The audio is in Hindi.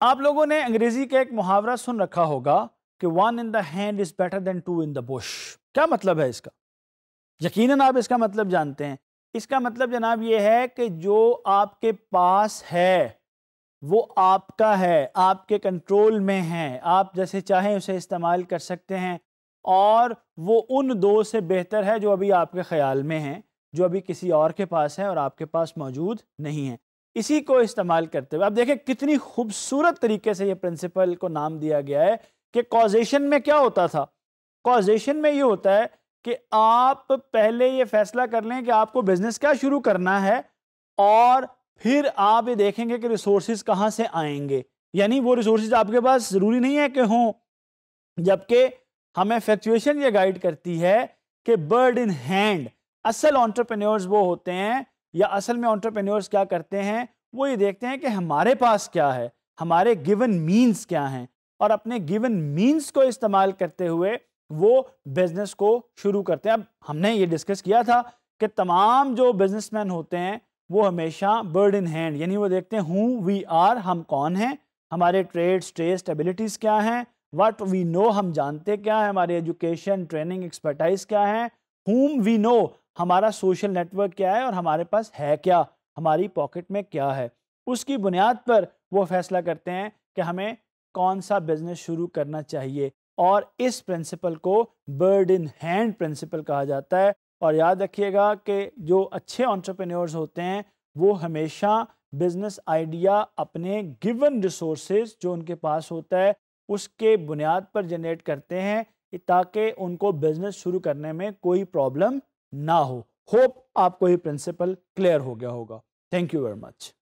आप लोगों ने अंग्रेज़ी का एक मुहावरा सुन रखा होगा कि one in the hand is better than two in the bush क्या मतलब है इसका? यकीनन आप इसका मतलब जानते हैं। इसका मतलब जनाब ये है कि जो आपके पास है, वो आपका है, आपके कंट्रोल में है। आप जैसे चाहें उसे इस्तेमाल कर सकते हैं और वो उन दो से बेहतर है जो अभी आपके ख्याल में हैं, जो अभी किसी और के पास है और आपके पास मौजूद नहीं है। इसी को इस्तेमाल करते हुए, आप देखें कितनी खूबसूरत तरीके से ये प्रिंसिपल को नाम दिया गया है कि कॉजेशन में क्या होता था? कॉजेशन में ये होता है कि आप पहले ये फैसला कर लें कि आपको बिज़नेस क्या शुरू करना है और फिर आप ये देखेंगे कि रिसोर्सेज कहाँ से आएँगे। यानी वो रिसोर्सेज आपके पास ज़रूरी नहीं है कि हों, जबकि हमें फ्लक्चुएशन ये गाइड करती है कि बर्ड इन हैंड असल ऑन्टरप्रेन्योर्स वो होते हैं या असल में ऑन्टरप्रेन्योर्स क्या करते हैं? वो ये देखते हैं कि हमारे पास क्या है, हमारे गिवन मीन्स क्या हैं और अपने गिवन मीन्स को इस्तेमाल करते हुए वो बिज़नेस को शुरू करते हैं। अब हमने ये डिस्कस किया था कि तमाम जो बिजनेसमैन होते हैं, वो हमेशा बर्ड इन हैंड यानी वो देखते हैं हूँ वी आर हम कौन हैं? हमारे ट्रेड्स ट्रेस्ट एबिलिटीज़ क्या हैं? वट वी नो हम जानते क्या है? हमारी एजुकेशन ट्रेनिंग एक्सपर्टाइज क्या है? हुम वी नो हमारा सोशल नेटवर्क क्या है और हमारे पास है क्या? हमारी पॉकेट में क्या है? उसकी बुनियाद पर वो फैसला करते हैं कि हमें कौन सा बिज़नेस शुरू करना चाहिए। और इस प्रिंसिपल को बर्ड इन हैंड प्रिंसिपल कहा जाता है। और याद रखिएगा कि जो अच्छे ऑन्टरप्रेन्योर्स होते हैं, वो हमेशा बिज़नेस आइडिया अपने गिवन रिसोर्सेज जो उनके पास होता है, उसके बुनियाद पर जनरेट करते हैं ताकि उनको बिज़नेस शुरू करने में कोई प्रॉब्लम ना हो। होप आपको ये प्रिंसिपल क्लियर हो गया होगा। Thank you very much